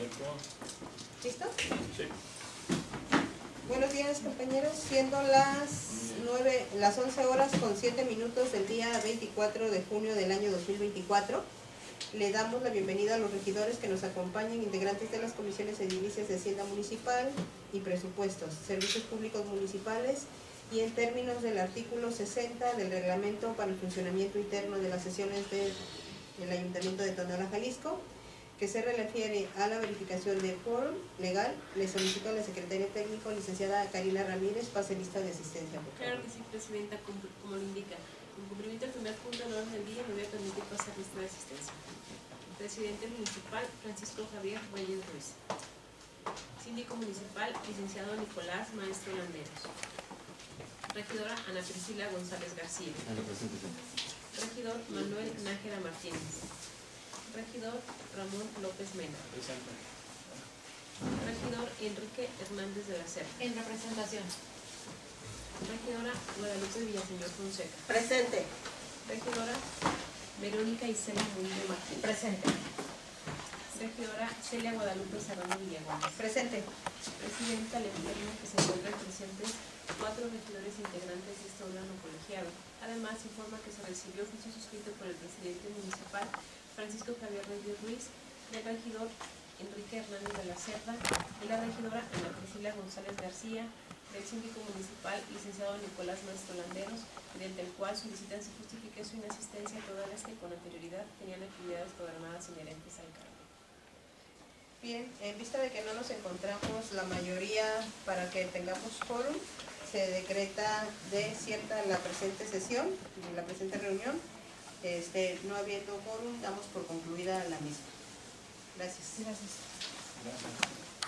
¿Listo? Sí. Buenos días compañeros, siendo las 9, las 11 horas con 7 minutos del día 24 de junio del año 2024, le damos la bienvenida a los regidores que nos acompañan, integrantes de las comisiones edilicias de Hacienda Municipal y Presupuestos, Servicios Públicos Municipales y en términos del artículo 60 del reglamento para el funcionamiento interno de las sesiones del Ayuntamiento de Tonalá, Jalisco, que se refiere a la verificación de quórum legal, le solicito a la secretaria técnico, licenciada Karina Ramírez, pase lista de asistencia. Por Claro que sí, Presidenta, como, como lo indica. En cumplimiento del primer punto del orden del día, me voy a permitir pasar lista de asistencia. Presidente Municipal, Francisco Javier Reyes Ruiz. Síndico Municipal, licenciado Nicolás Maestro Landeros. Regidora Ana Priscila González García. Regidor Manuel Nájera Martínez. Regidor Ramón López Mena. Regidor Enrique Hernández de la Cerda. En representación. Regidora Guadalupe Villaseñor Fonseca. Presente. Regidora Verónica Isela Murillo Martínez. Presente. Regidora Celia Guadalupe Serrano Villagómez. Presente. Presidenta, le informo que se encuentran presentes cuatro regidores integrantes de este órgano colegiado. Además, informa que se recibió oficio suscrito por el presidente municipal Francisco Javier Reyes Ruiz, del regidor Enrique Hernández de la Cerda, de la regidora Ana Priscila González García, del síndico municipal licenciado Nicolás Maestro Landeros, mediante el cual solicitan se justifique su inasistencia a todas las que con anterioridad tenían actividades programadas inherentes al cargo. Bien, en vista de que no nos encontramos la mayoría para que tengamos quórum, se decreta desierta la presente sesión, la presente reunión. Este, no habiendo quórum, damos por concluida la misma. Gracias. Gracias.